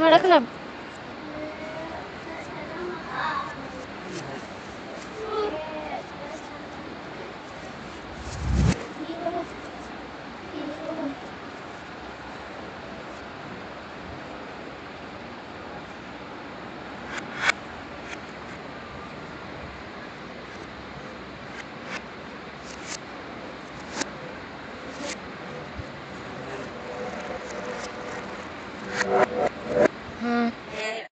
നടക്കണം